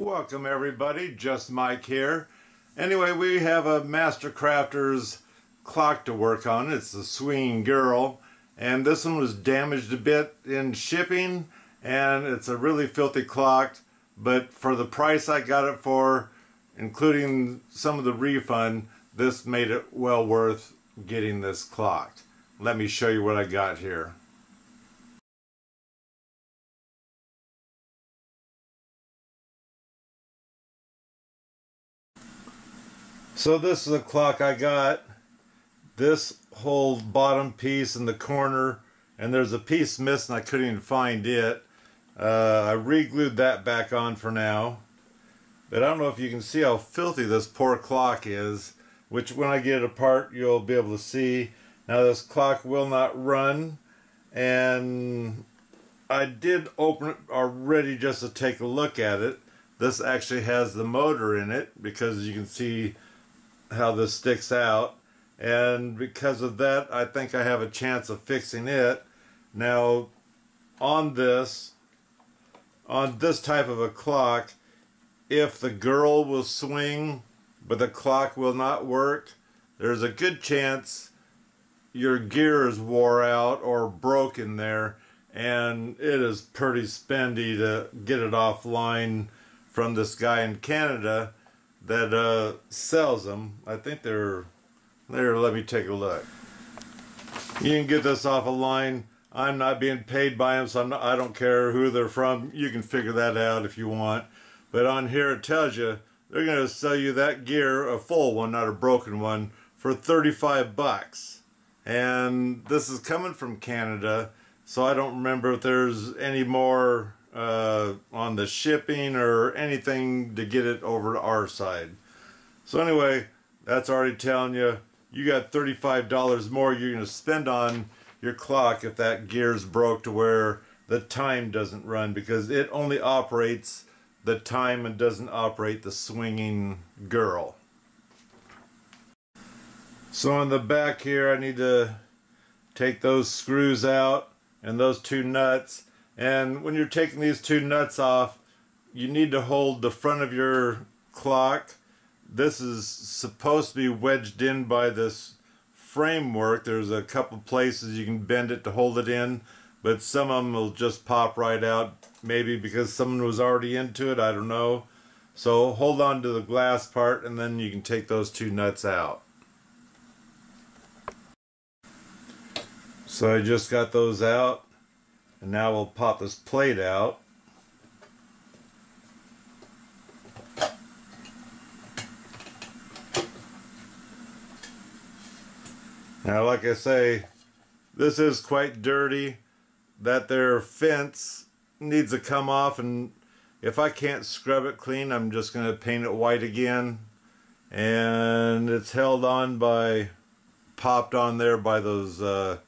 Welcome everybody, just Mike here. Anyway, we have a Master Crafters clock to work on. It's the Swinging Girl. And this one was damaged a bit in shipping. And it's a really filthy clock. But for the price I got it for, including some of the refund, this made it well worth getting this clock. Let me show you what I got here. So this is a clock I got. This whole bottom piece in the corner, and there's a piece missing. I couldn't even find it. Uh, I re-glued that back on for now. But I don't know if you can see how filthy this poor clock is, which when I get it apart, you'll be able to see. Now this clock will not run, and I did open it already just to take a look at it. This actually has the motor in it because you can see how this sticks out. And because of that I think I have a chance of fixing it. Now on this on this type of a clock if the girl will swing but the clock will not work there's a good chance your gear is wore out or broken there and it is pretty spendy to get it offline from this guy in Canada that uh, sells them. I think they're there. Let me take a look. You can get this off a line. I'm not being paid by them, so not, I don't care who they're from. You can figure that out if you want. But on here it tells you they're going to sell you that gear, a full one, not a broken one, for 35 bucks. And this is coming from Canada, so I don't remember if there's any more uh, on the shipping or anything to get it over to our side. So anyway, that's already telling you you got $35 more you're going to spend on your clock if that gear's broke to where the time doesn't run because it only operates the time and doesn't operate the swinging girl. So on the back here I need to take those screws out and those two nuts and when you're taking these two nuts off, you need to hold the front of your clock. This is supposed to be wedged in by this framework. There's a couple places you can bend it to hold it in, but some of them will just pop right out. Maybe because someone was already into it, I don't know. So hold on to the glass part and then you can take those two nuts out. So I just got those out. And now we'll pop this plate out. Now, like I say, this is quite dirty. That there fence needs to come off and if I can't scrub it clean, I'm just going to paint it white again. And it's held on by, popped on there by those uh,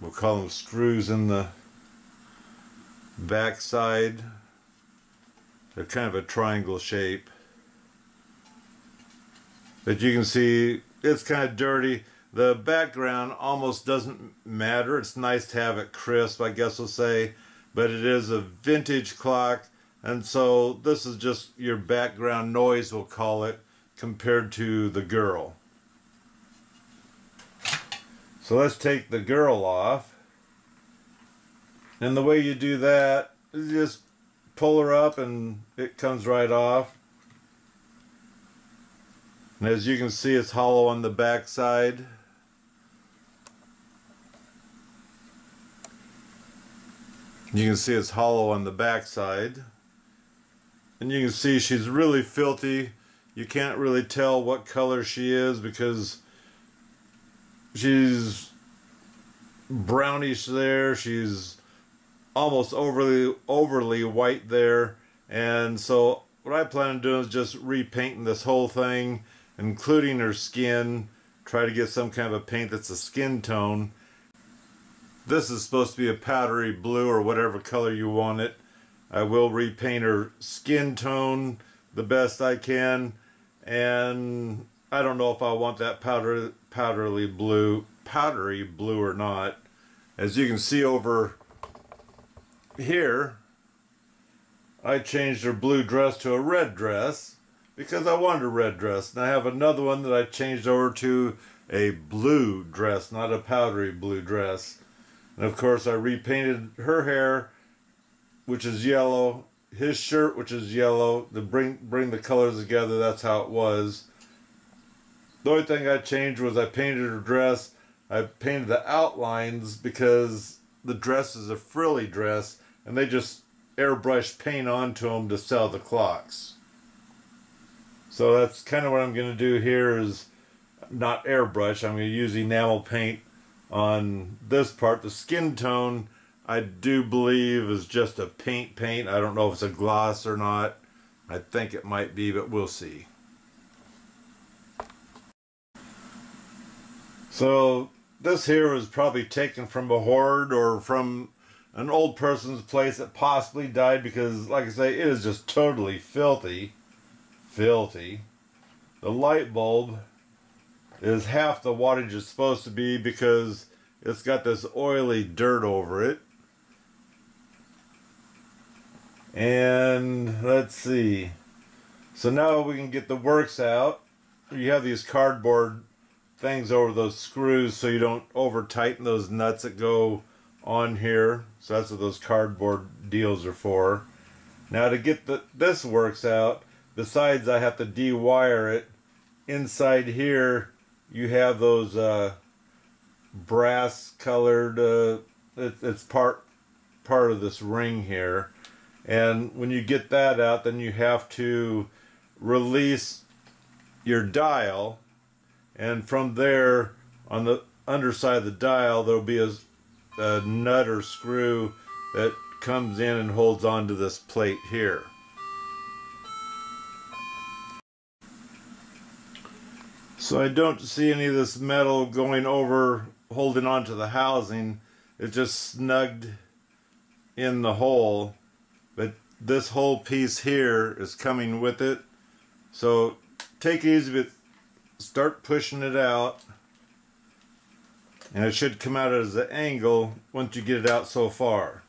we'll call them screws in the back side. They're kind of a triangle shape. But you can see it's kind of dirty. The background almost doesn't matter. It's nice to have it crisp I guess we'll say. But it is a vintage clock and so this is just your background noise we'll call it compared to the girl so let's take the girl off. And the way you do that is just pull her up and it comes right off. And as you can see, it's hollow on the back side. You can see it's hollow on the back side. And you can see she's really filthy. You can't really tell what color she is because she's brownish there. She's almost overly overly white there. And so what I plan on doing is just repainting this whole thing, including her skin. Try to get some kind of a paint that's a skin tone. This is supposed to be a powdery blue or whatever color you want it. I will repaint her skin tone the best I can. And I don't know if I want that powder powdery blue, powdery blue or not. As you can see over here, I changed her blue dress to a red dress because I wanted a red dress. And I have another one that I changed over to a blue dress, not a powdery blue dress. And of course, I repainted her hair, which is yellow, his shirt, which is yellow, to bring bring the colors together. That's how it was. The only thing I changed was I painted her dress. I painted the outlines because the dress is a frilly dress, and they just airbrush paint onto them to sell the clocks. So that's kind of what I'm going to do here is not airbrush. I'm going to use enamel paint on this part. The skin tone I do believe is just a paint paint. I don't know if it's a gloss or not. I think it might be, but we'll see. So this here was probably taken from a hoard or from an old person's place that possibly died because, like I say, it is just totally filthy. Filthy. The light bulb is half the wattage it's supposed to be because it's got this oily dirt over it. And let's see. So now we can get the works out. You have these cardboard things over those screws so you don't over tighten those nuts that go on here. So that's what those cardboard deals are for. Now to get the this works out, besides I have to de-wire it, inside here you have those uh, brass colored, uh, it, it's part, part of this ring here. And when you get that out, then you have to release your dial. And from there, on the underside of the dial, there'll be a, a nut or screw that comes in and holds onto this plate here. So I don't see any of this metal going over, holding onto the housing. It just snugged in the hole. But this whole piece here is coming with it. So take it easy, but start pushing it out. And it should come out as an angle once you get it out so far.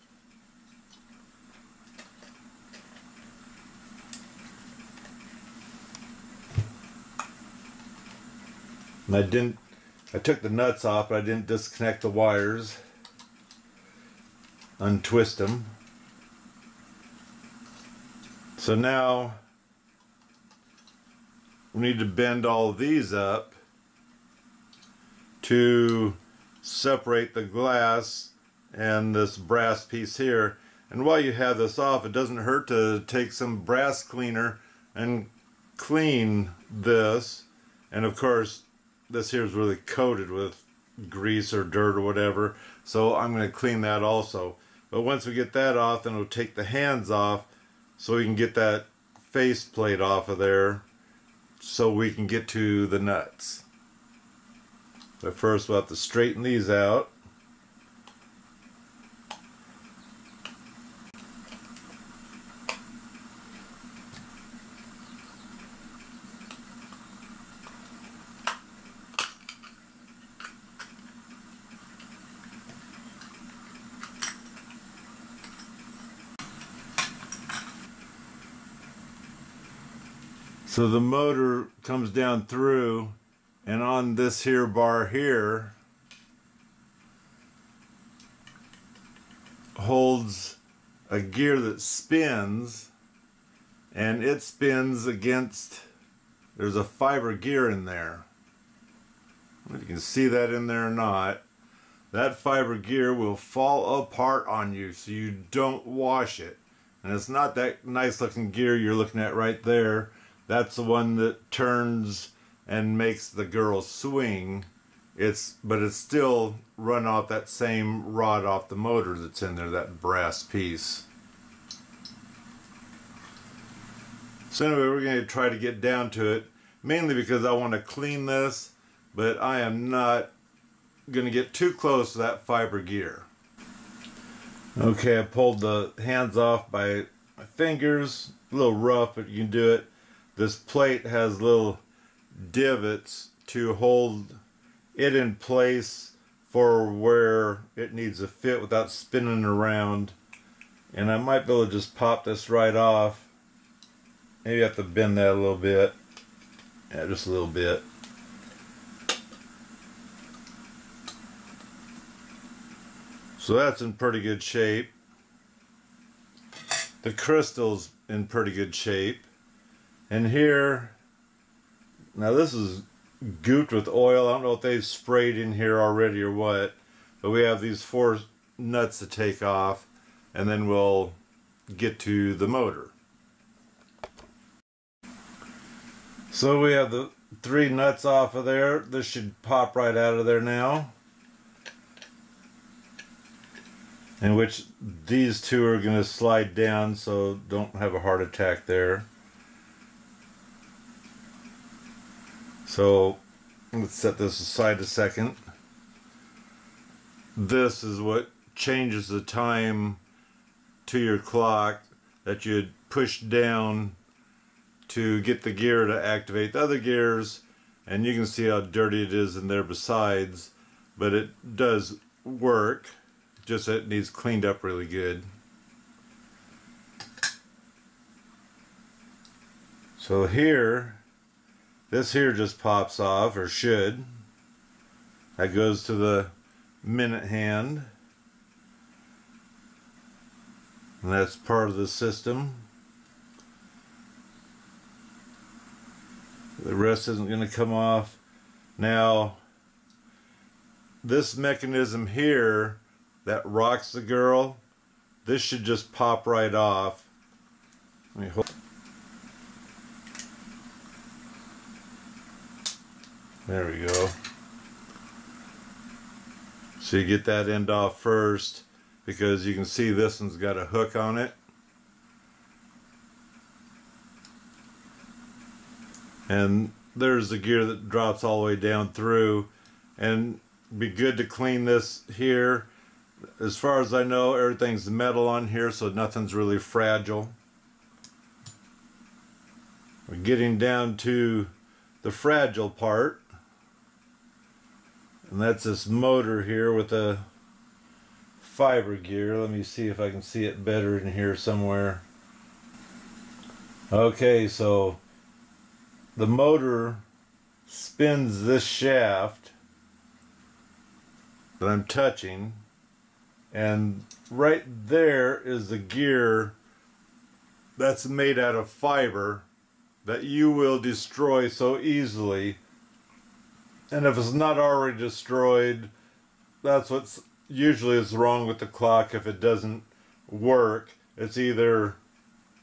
And I didn't, I took the nuts off, but I didn't disconnect the wires, untwist them. So now we need to bend all these up to separate the glass and this brass piece here. And while you have this off, it doesn't hurt to take some brass cleaner and clean this. And of course, this here is really coated with grease or dirt or whatever so I'm going to clean that also but once we get that off then we'll take the hands off so we can get that face plate off of there so we can get to the nuts. But first we'll have to straighten these out So the motor comes down through and on this here bar here holds a gear that spins and it spins against there's a fiber gear in there. If you can see that in there or not. That fiber gear will fall apart on you so you don't wash it. And it's not that nice looking gear you're looking at right there that's the one that turns and makes the girl swing. It's but it's still run off that same rod off the motor that's in there, that brass piece. So anyway, we're going to try to get down to it, mainly because I want to clean this, but I am not going to get too close to that fiber gear. Okay, I pulled the hands off by my fingers, a little rough, but you can do it this plate has little divots to hold it in place for where it needs to fit without spinning around And I might be able to just pop this right off. Maybe I have to bend that a little bit. Yeah, just a little bit. So that's in pretty good shape. The crystal's in pretty good shape. And here, now this is gooped with oil. I don't know if they've sprayed in here already or what. But we have these four nuts to take off. And then we'll get to the motor. So we have the three nuts off of there. This should pop right out of there now. In which these two are going to slide down so don't have a heart attack there. So let's set this aside a second. This is what changes the time to your clock that you push down to get the gear to activate the other gears and you can see how dirty it is in there besides but it does work just that it needs cleaned up really good so here this here just pops off or should. That goes to the minute hand. And that's part of the system. The rest isn't going to come off. Now this mechanism here that rocks the girl this should just pop right off. Let me hold there we go. So you get that end off first because you can see this one's got a hook on it. And there's the gear that drops all the way down through. And be good to clean this here. As far as I know everything's metal on here so nothing's really fragile. We're getting down to the fragile part and that's this motor here with a fiber gear. Let me see if I can see it better in here somewhere. Okay so the motor spins this shaft that I'm touching and right there is the gear that's made out of fiber that you will destroy so easily and if it's not already destroyed that's what's usually is wrong with the clock if it doesn't work. It's either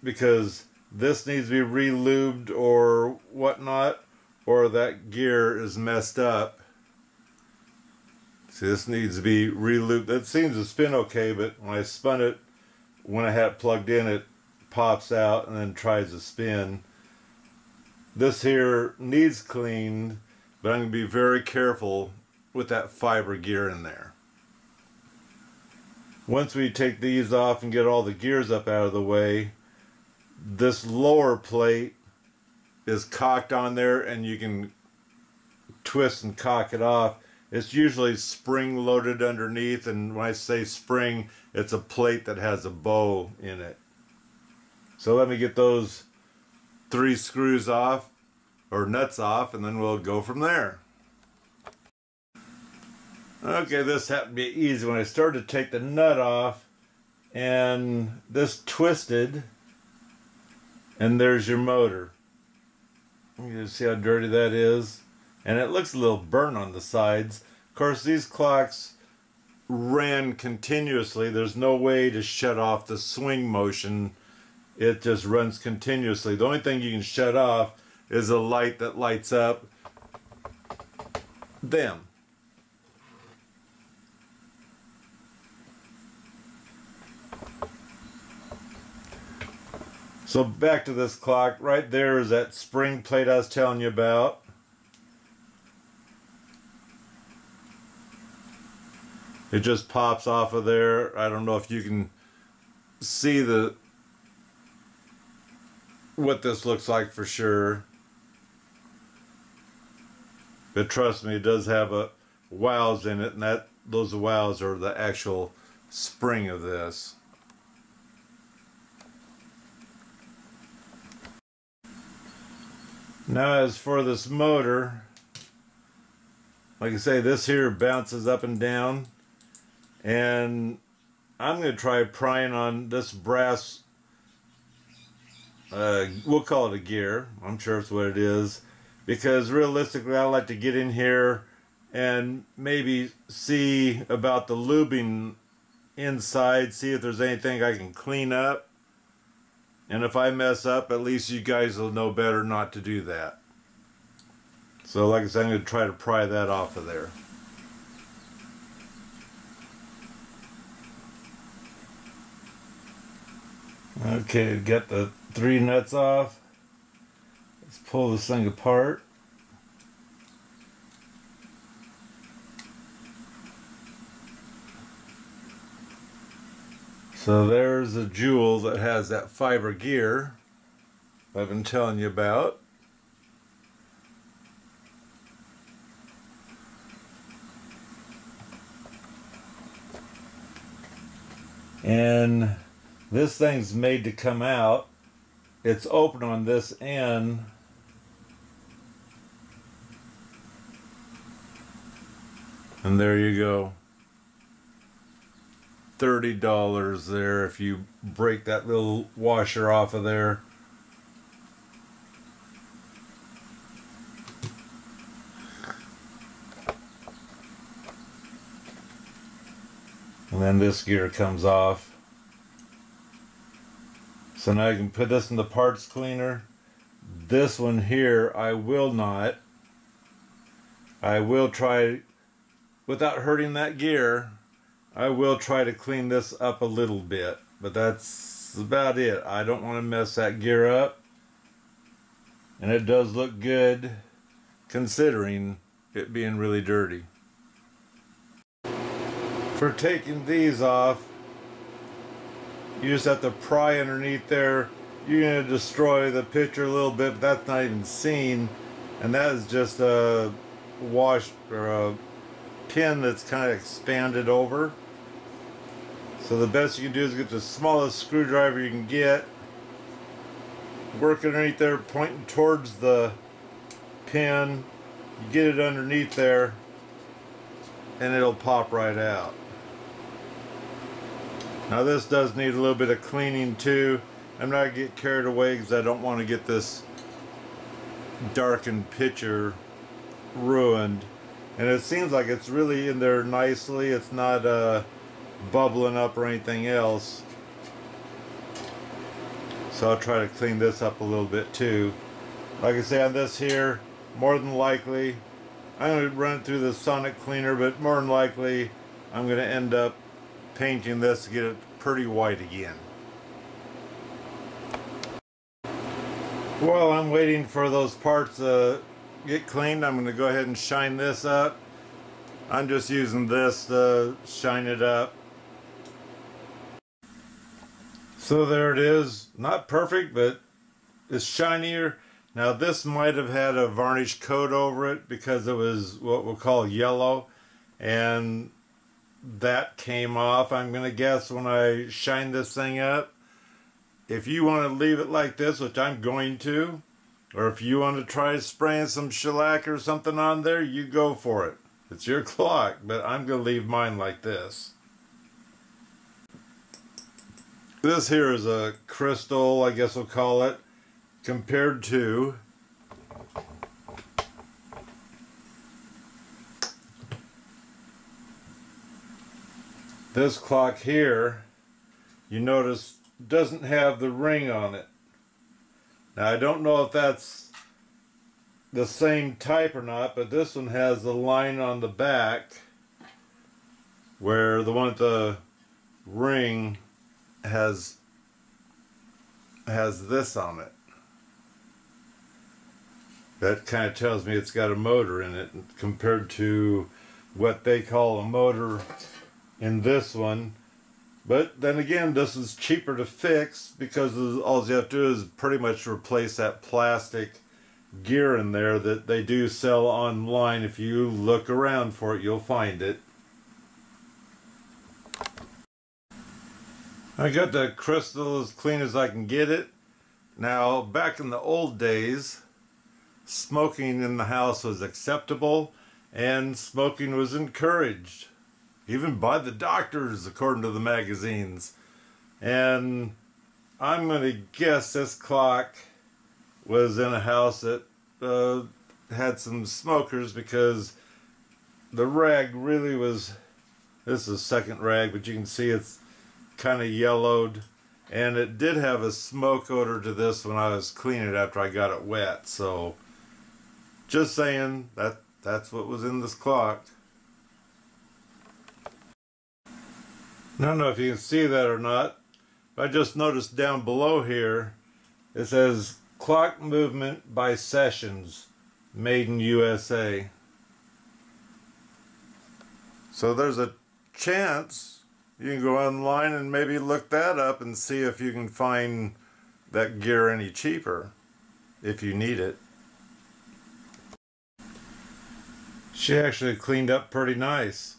because this needs to be re-lubed or whatnot or that gear is messed up. See this needs to be re-lubed. It seems to spin okay but when I spun it when I had it plugged in it pops out and then tries to spin. This here needs cleaned but I'm going to be very careful with that fiber gear in there once we take these off and get all the gears up out of the way this lower plate is cocked on there and you can twist and cock it off. It's usually spring loaded underneath and when I say spring it's a plate that has a bow in it. So let me get those three screws off or nuts off and then we'll go from there. Okay, this happened to be easy when I started to take the nut off and this twisted and there's your motor. You see how dirty that is. And it looks a little burnt on the sides. Of course, these clocks ran continuously. There's no way to shut off the swing motion. It just runs continuously. The only thing you can shut off is a light that lights up them. So back to this clock, right there is that spring plate I was telling you about. It just pops off of there. I don't know if you can see the what this looks like for sure. But trust me, it does have a wows in it, and that those wows are the actual spring of this. Now as for this motor, like I say, this here bounces up and down. And I'm going to try prying on this brass, uh, we'll call it a gear. I'm sure it's what it is. Because realistically, I like to get in here and maybe see about the lubing inside, see if there's anything I can clean up. And if I mess up, at least you guys will know better not to do that. So like I said, I'm going to try to pry that off of there. Okay, get the three nuts off. Pull this thing apart. So there's a jewel that has that fiber gear I've been telling you about. And this thing's made to come out. It's open on this end. And there you go. $30 there if you break that little washer off of there. And then this gear comes off. So now you can put this in the parts cleaner. This one here, I will not. I will try, without hurting that gear, I will try to clean this up a little bit, but that's about it. I don't want to mess that gear up. And it does look good considering it being really dirty. For taking these off, you just have to pry underneath there. You're going to destroy the picture a little bit, but that's not even seen. And that is just a wash or a pin that's kind of expanded over. So the best you can do is get the smallest screwdriver you can get. Work underneath there, pointing towards the pin. You get it underneath there, and it'll pop right out. Now this does need a little bit of cleaning too. I'm not get carried away because I don't want to get this darkened picture ruined. And it seems like it's really in there nicely. It's not uh, bubbling up or anything else. So I'll try to clean this up a little bit too. Like I say on this here, more than likely, I'm going to run it through the sonic cleaner, but more than likely, I'm going to end up painting this to get it pretty white again. While I'm waiting for those parts to get cleaned, I'm going to go ahead and shine this up. I'm just using this to shine it up. So there it is. Not perfect, but it's shinier. Now this might have had a varnish coat over it because it was what we'll call yellow. And that came off, I'm going to guess, when I shine this thing up. If you want to leave it like this, which I'm going to, or if you want to try spraying some shellac or something on there, you go for it. It's your clock, but I'm going to leave mine like this. This here is a crystal, I guess we'll call it, compared to this clock here, you notice doesn't have the ring on it. Now I don't know if that's the same type or not, but this one has the line on the back where the one with the ring has has this on it. That kind of tells me it's got a motor in it compared to what they call a motor in this one. But then again, this is cheaper to fix because all you have to do is pretty much replace that plastic gear in there that they do sell online. If you look around for it, you'll find it. I got the crystal as clean as I can get it. Now, back in the old days, smoking in the house was acceptable and smoking was encouraged, even by the doctors, according to the magazines. And I'm going to guess this clock was in a house that uh, had some smokers because the rag really was. This is a second rag, but you can see it's kind of yellowed. And it did have a smoke odor to this when I was cleaning it after I got it wet. So, just saying that that's what was in this clock. Don't know if you can see that or not. But I just noticed down below here, it says clock movement by Sessions, made in USA. So there's a chance you can go online and maybe look that up and see if you can find that gear any cheaper if you need it. She actually cleaned up pretty nice.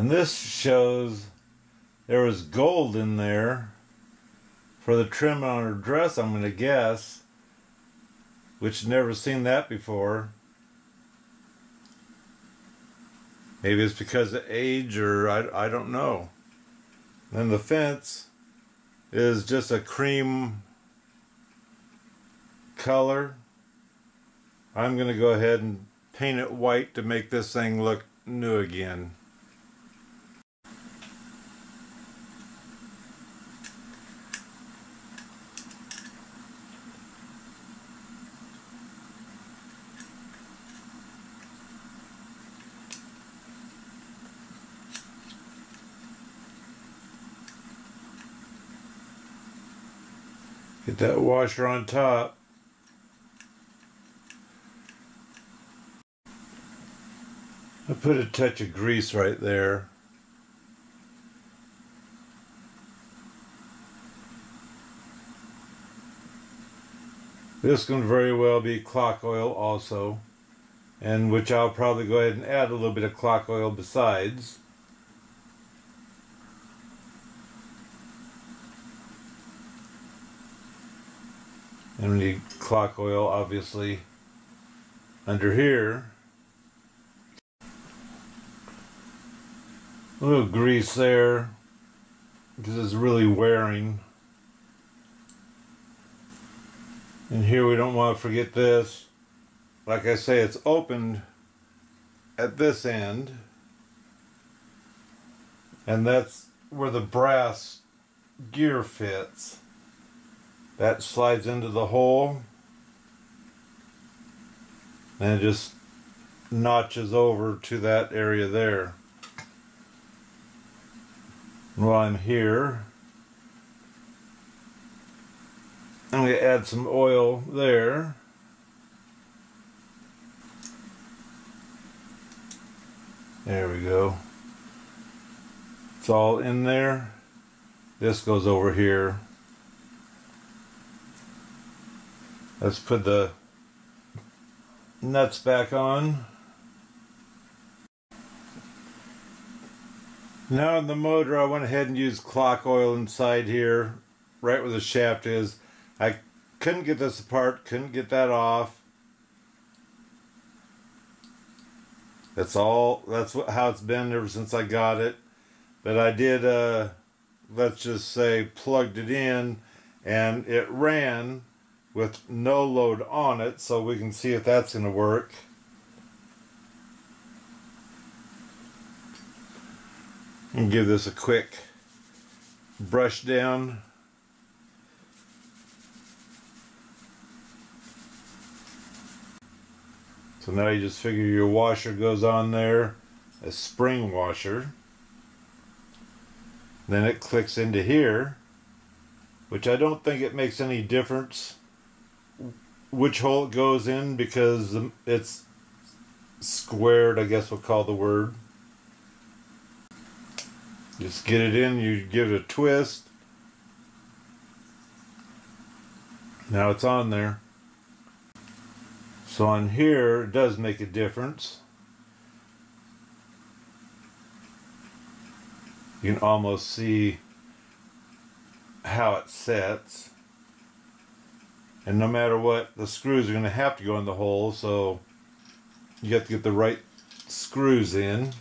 And this shows there was gold in there for the trim on her dress, I'm going to guess, which never seen that before. Maybe it's because of age or I, I don't know. Then the fence is just a cream color. I'm going to go ahead and paint it white to make this thing look new again. Get that washer on top. I put a touch of grease right there. This can very well be clock oil also, and which I'll probably go ahead and add a little bit of clock oil besides. And we need clock oil, obviously, under here. A little grease there, because it's really wearing. And here we don't want to forget this. Like I say, it's opened at this end. And that's where the brass gear fits. That slides into the hole and it just notches over to that area there. And While I'm here, I'm going to add some oil there. There we go. It's all in there. This goes over here. Let's put the nuts back on. Now in the motor I went ahead and used clock oil inside here, right where the shaft is. I couldn't get this apart, couldn't get that off. That's all, that's what, how it's been ever since I got it. But I did, uh, let's just say, plugged it in and it ran with no load on it so we can see if that's going to work. And give this a quick brush down. So now you just figure your washer goes on there, a spring washer. Then it clicks into here, which I don't think it makes any difference which hole it goes in because it's squared, I guess we'll call the word. Just get it in, you give it a twist. Now it's on there. So on here, it does make a difference. You can almost see how it sets. And no matter what, the screws are going to have to go in the hole, so you have to get the right screws in.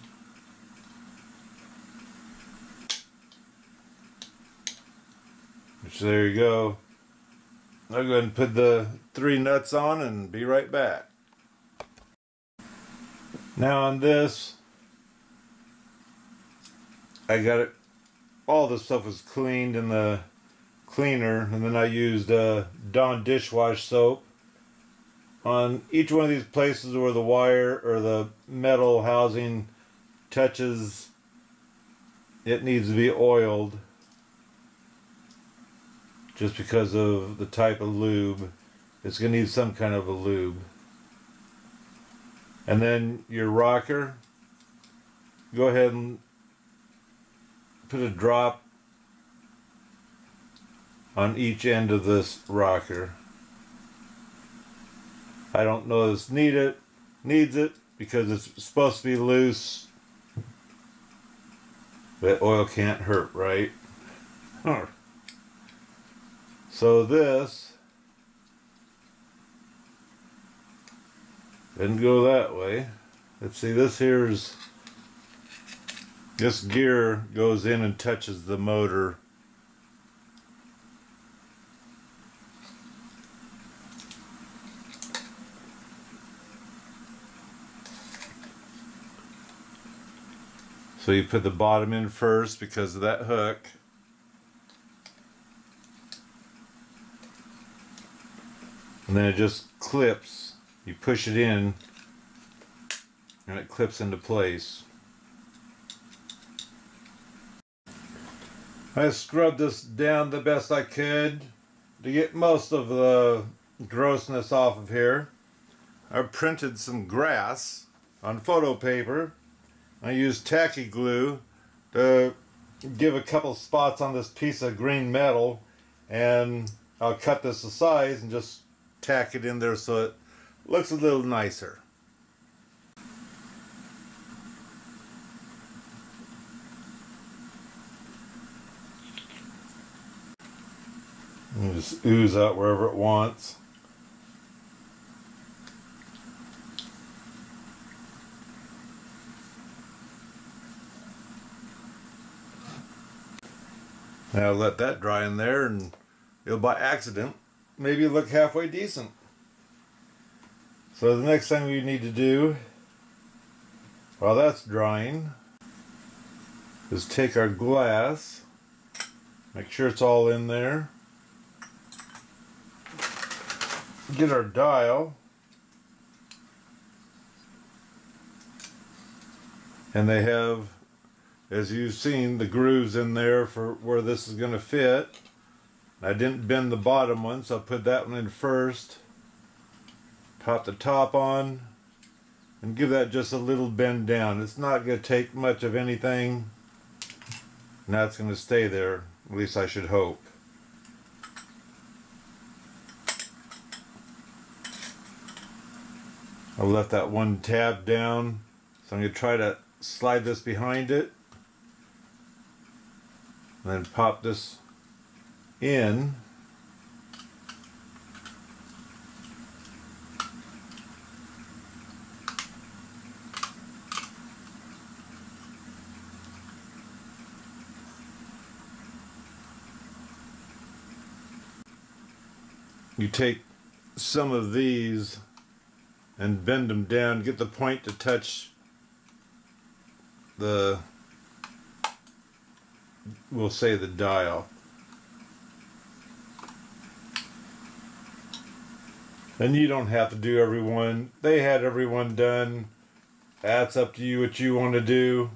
Which there you go. I'll go ahead and put the three nuts on and be right back. Now on this, I got it, all the stuff was cleaned in the cleaner and then I used uh, Dawn dishwash soap. On each one of these places where the wire or the metal housing touches it needs to be oiled. Just because of the type of lube. It's going to need some kind of a lube. And then your rocker. Go ahead and put a drop on each end of this rocker. I don't know this need it, needs it because it's supposed to be loose. But oil can't hurt, right? So this didn't go that way. Let's see, this here's this gear goes in and touches the motor So you put the bottom in first because of that hook. And then it just clips. You push it in and it clips into place. I scrubbed this down the best I could to get most of the grossness off of here. I printed some grass on photo paper I used tacky glue to give a couple spots on this piece of green metal and I'll cut this to size and just tack it in there so it looks a little nicer. just ooze out wherever it wants. Now let that dry in there and it'll by accident maybe look halfway decent. So the next thing we need to do while that's drying is take our glass, make sure it's all in there, get our dial, and they have as you've seen the grooves in there for where this is going to fit. I didn't bend the bottom one so I put that one in first. Pop the top on and give that just a little bend down. It's not going to take much of anything. And that's going to stay there. At least I should hope. I left that one tab down so I'm going to try to slide this behind it and then pop this in. You take some of these and bend them down. Get the point to touch the we'll say the dial. And you don't have to do everyone. They had everyone done. That's up to you what you want to do.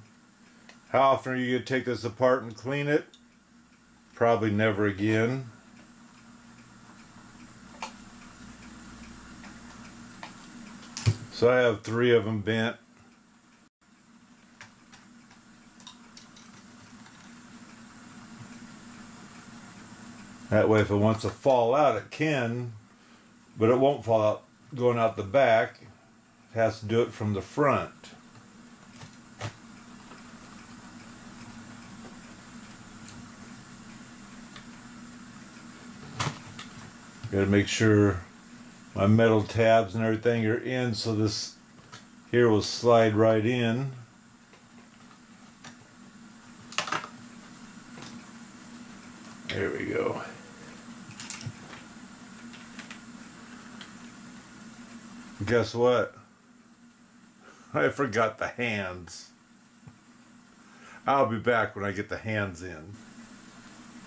How often are you going to take this apart and clean it? Probably never again. So I have three of them bent. That way if it wants to fall out, it can, but it won't fall out going out the back. It has to do it from the front. Gotta make sure my metal tabs and everything are in so this here will slide right in. There we go. Guess what? I forgot the hands. I'll be back when I get the hands in.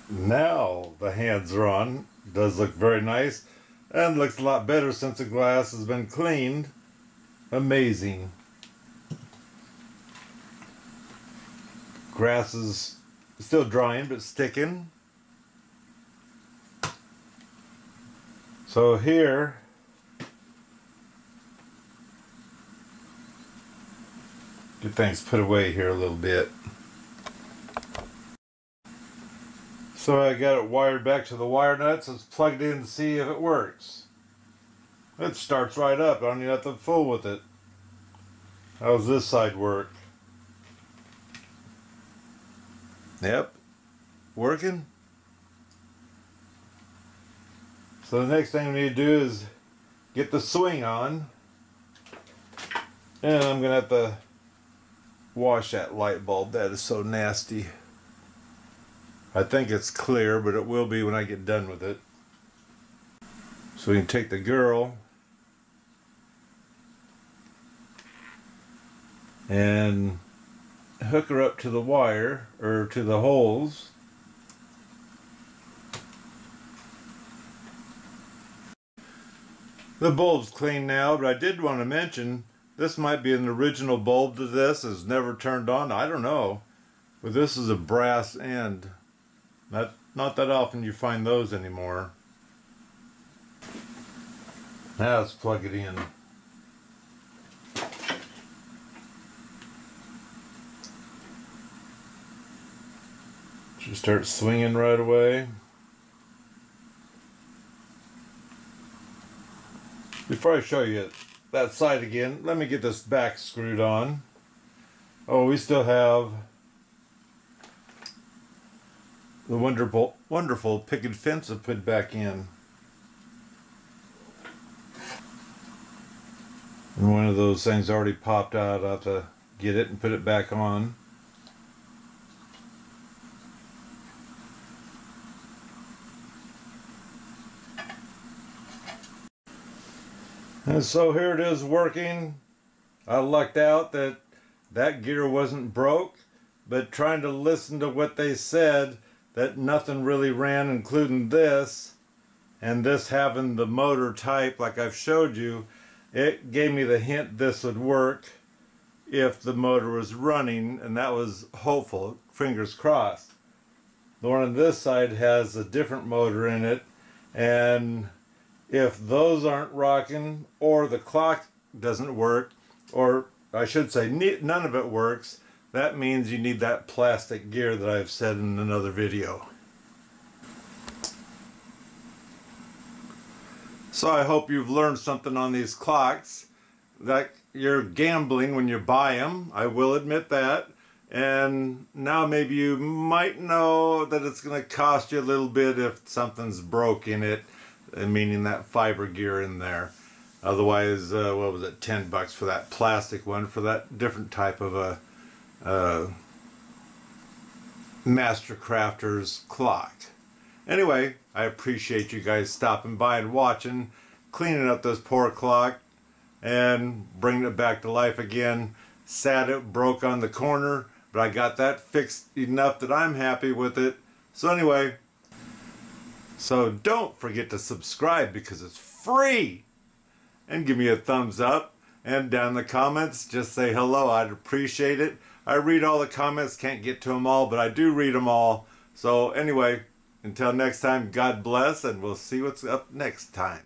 Now the hands are on. Does look very nice and looks a lot better since the glass has been cleaned. Amazing. Grass is still drying but sticking. So here get things put away here a little bit. So I got it wired back to the wire nuts. Let's plug it in to see if it works. It starts right up. I don't even have to fool with it. How's this side work? Yep. Working. So the next thing we need to do is get the swing on. And I'm going to have to wash that light bulb. That is so nasty. I think it's clear, but it will be when I get done with it. So we can take the girl and hook her up to the wire or to the holes the bulb's clean now but I did want to mention this might be an original bulb to this is never turned on I don't know but this is a brass end not, not that often you find those anymore. Now let's plug it in. Just start swinging right away. Before I show you that side again, let me get this back screwed on. Oh, we still have the wonderful, wonderful picket fence I put back in. And one of those things already popped out. i have to get it and put it back on. And so here it is working. I lucked out that that gear wasn't broke, but trying to listen to what they said, that nothing really ran including this and this having the motor type like I've showed you it gave me the hint this would work if the motor was running and that was hopeful fingers crossed the one on this side has a different motor in it and if those aren't rocking or the clock doesn't work or I should say none of it works that means you need that plastic gear that I've said in another video. So I hope you've learned something on these clocks. That you're gambling when you buy them, I will admit that. And now maybe you might know that it's going to cost you a little bit if something's broke in it, meaning that fiber gear in there. Otherwise, uh, what was it, 10 bucks for that plastic one for that different type of a uh, Master Crafters clock. Anyway, I appreciate you guys stopping by and watching, cleaning up this poor clock, and bringing it back to life again. Sad it broke on the corner, but I got that fixed enough that I'm happy with it. So anyway, so don't forget to subscribe because it's free. And give me a thumbs up. And down in the comments, just say hello. I'd appreciate it. I read all the comments, can't get to them all, but I do read them all. So anyway, until next time, God bless, and we'll see what's up next time.